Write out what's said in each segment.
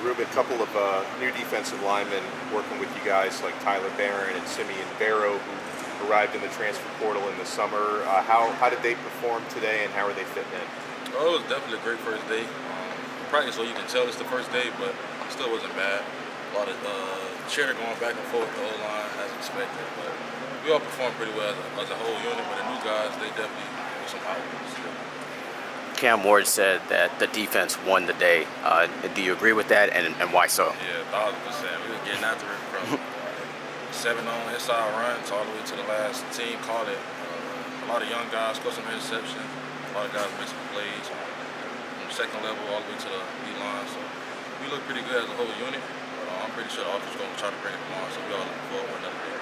Rueben, a couple of uh, new defensive linemen working with you guys like Tyler Baron and Simeon Barrow, who arrived in the transfer portal in the summer. Uh, how, how did they perform today and how are they fitting in? Oh, it was definitely a great first day. Um, practice, so you can tell it's the first day, but it still wasn't bad. A lot of uh, cheer going back and forth the whole line as expected, but we all performed pretty well as a, as a whole unit. But the new guys, they definitely were some out. Cam Ward said that the defense won the day. Uh, do you agree with that, and, and why so? Yeah, thousand percent. We were getting after it from seven on inside runs all the way to the last. team called it. Uh, a lot of young guys scored some interceptions. A lot of guys made some plays from second level all the way to the B line. So we look pretty good as a whole unit. But uh, I'm pretty sure the offense is going to try to bring it along. So we all look forward to another day.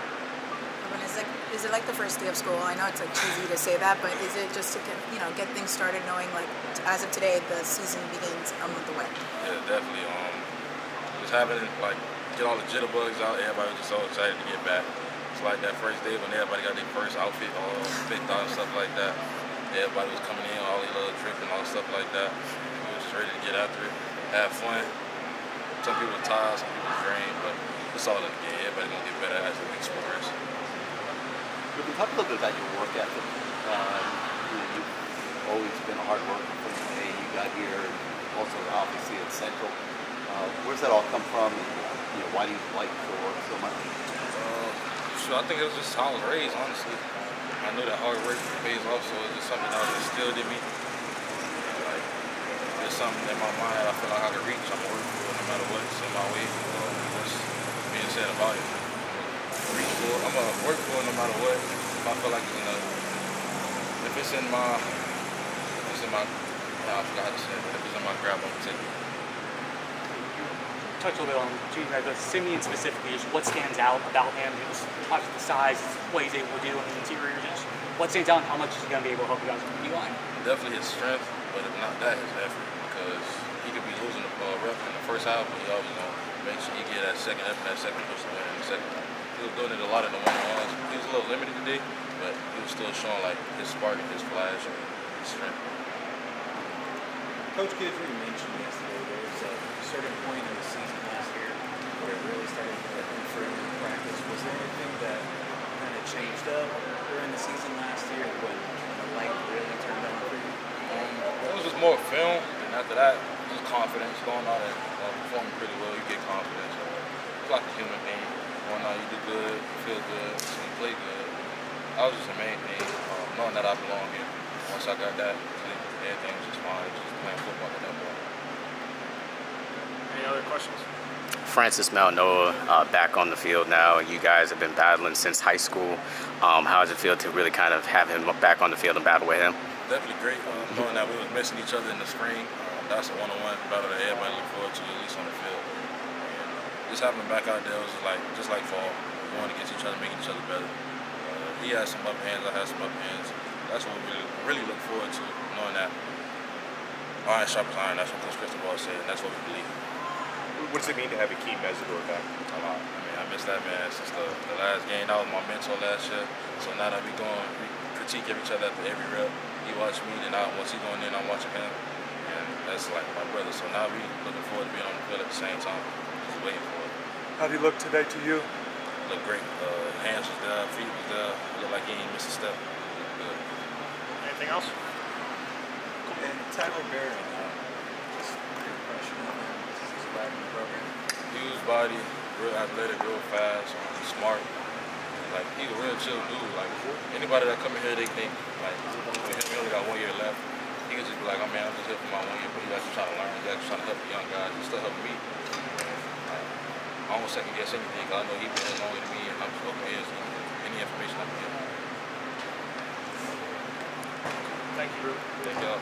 Is it like the first day of school? I know it's like cheesy to say that, but is it just to get you know get things started, knowing like as of today the season begins a month away? Yeah, definitely. Um, just having like get all the jitterbugs out. Everybody was just so excited to get back. It's like that first day when everybody got their first outfit all picked out and stuff like that. Everybody was coming in, all these little trips and all stuff like that. We were just ready to get after it, have fun. Some people tired, some people drained, but it's all in the game. Everybody's gonna get better as the progress. We can talk a little bit about your work ethic. Um, you know, you've always been a hard worker from the day you got here, and also obviously at Central. Uh, where's that all come from, and you know, why do you like the work so much? Uh, sure, I think it was just how I honestly. I knew that hard work pays off, so it's just something that was instilled in me. Like, it's something in my mind I feel like I can reach. I'm gonna for no matter what's in my way or what's being said about it for. I'm gonna work for it no matter what. If I feel like it's enough. If it's in my, if it's in my, I forgot how to say it, but if it's in my grab, I'm gonna it. Touch a little bit on Junior, but Simeon specifically, just what stands out about him? It was obviously the size, what he's able to do on the interior, just what stands out and how much is he going to be able to help you guys with the line? Definitely his strength, but if not that, his effort, because he could be losing the uh, rep in the first half, but he always gonna make sure he get that second effort, that second push to in the second he was doing it a lot in the one-on-ones. He was a little limited today, but he was still showing like his spark and his flash and his strength. Coach Guidry mentioned yesterday there was a certain point in the season last year where it really started to improve in practice. Was there anything that kind of changed up during the season last year when the light really turned on for you? Um, it was just more film, and after that, just confidence going out and uh, performing pretty well. You get confidence. It's like a human being going out, you do good, you feel good, you play good. That was just the main thing, um, knowing that I belong here. Once I got that, everything was just fine, just playing football at that point. Any other questions? Francis Mauigoa uh, back on the field now. You guys have been battling since high school. Um, how does it feel to really kind of have him back on the field and battle with him? Definitely great. Um, knowing that we was missing each other in the spring, um, that's a one-on-one battle that everybody look forward to, at least on the field. And just having him back out there was like just like fall, going against each other, making each other better. Uh, he has some up hands, I have some up hands. That's what we really, really look forward to, knowing that iron sharpens iron. That's what Coach Cristobal said, and that's what we believe. What does it mean to have a Akeem Mesidor back? A lot. I mean, I miss that man since the, the last game. That was my mentor last year. So now that we going, we critique each other after every rep. He watched me, then I, once he going in, I'm watching him. And that's like my brother. So now we looking forward to being on the field at the same time. Just waiting for it. How do you look today to you? Look great. Uh, hands was there, feet was there. Looked like he ain't missed a step. Good. Anything else? And Tyler Baron, uh, just your impression of him since he's arrived in the program? Huge body, real athletic, real fast, smart. Like he's a real chill dude. Like anybody that come in here, they think like we only got one year left. He could just be like, oh man, I'm just here for my one year, but he's actually trying to learn. He's actually trying to help the young guys. He's still helping me. I don't second guess anything. I know he's been longer than me, and I'm just open ears any information I can get. Thank you. Thank y'all.